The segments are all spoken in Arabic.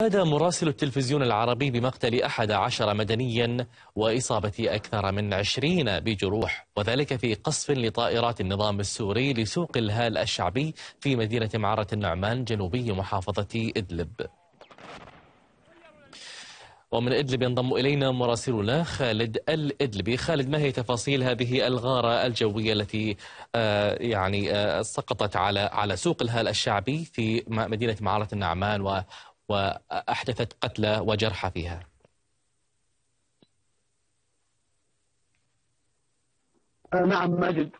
أفاد مراسل التلفزيون العربي بمقتل أحد عشر مدنيا وإصابة أكثر من عشرين بجروح وذلك في قصف لطائرات النظام السوري لسوق الهال الشعبي في مدينة معرة النعمان جنوبي محافظة إدلب. ومن إدلب ينضم إلينا مراسلنا خالد الإدلبي. خالد ما هي تفاصيل هذه الغارة الجوية التي آه يعني آه سقطت على على سوق الهال الشعبي في مدينة معرة النعمان وأحدثت قتلى وجرحى فيها. نعم ماجد.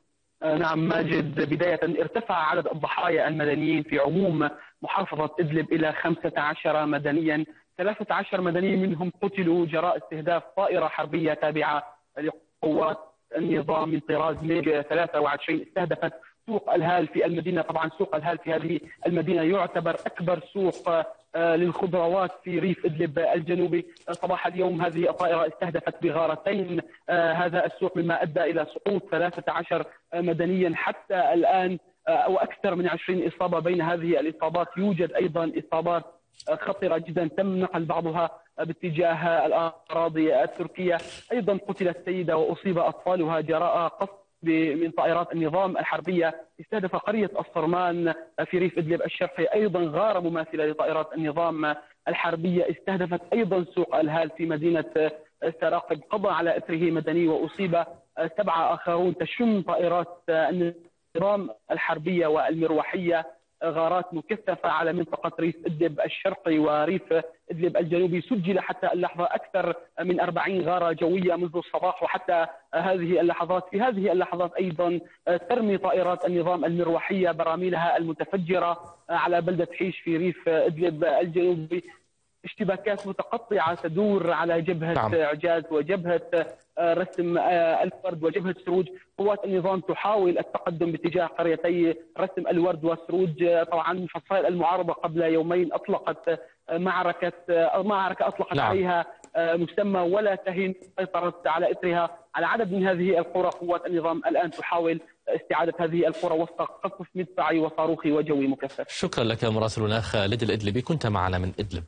نعم ماجد. بداية ارتفع عدد الضحايا المدنيين في عموم محافظة إدلب إلى 15 مدنيا. 13 مدني منهم قتلوا جراء استهداف طائرة حربية تابعة لقوات النظام من طراز ميج 23 استهدفت سوق الهال في المدينة. طبعا سوق الهال في هذه المدينة يعتبر أكبر سوق للخضروات في ريف إدلب الجنوبي. صباح اليوم هذه الطائرة استهدفت بغارتين. هذا السوق مما أدى إلى سقوط 13 مدنيا. حتى الآن أو أكثر من 20 إصابة بين هذه الإصابات. يوجد أيضا إصابات خطيرة جدا. تم نقل بعضها باتجاه الأراضي التركية. أيضا قتلت سيدة وأصيب أطفالها جراء قصف من طائرات النظام الحربية استهدف قرية الصرمان في ريف إدلب الشرقي. أيضا غارة مماثلة لطائرات النظام الحربية استهدفت أيضا سوق الهال في مدينة سراقب. قضى على إثره مدني وأصيب سبعة آخرون. تشم طائرات النظام الحربية والمروحية غارات مكثفة على منطقة ريف إدلب الشرقي وريف إدلب الجنوبي سجل حتى اللحظة أكثر من 40 غارة جوية منذ الصباح وحتى هذه اللحظات. في هذه اللحظات أيضا ترمي طائرات النظام المروحية براميلها المتفجرة على بلدة حيش في ريف إدلب الجنوبي. اشتباكات متقطعة تدور على جبهة نعم. عجاز وجبهة رسم الورد وجبهة سروج. قوات النظام تحاول التقدم باتجاه قريتي رسم الورد وسروج طبعا فصائل المعارضة قبل يومين أطلقت معركة معركة أطلقت نعم. عليها مسمى ولا تهن سيطرت على إثرها على عدد من هذه القرى قوات النظام الآن تحاول استعادة هذه القرى وسط قصف مدفعي وصاروخي وجوي مكثف. شكرا لك مراسلنا خالد الإدلبي. كنت معنا من إدلب.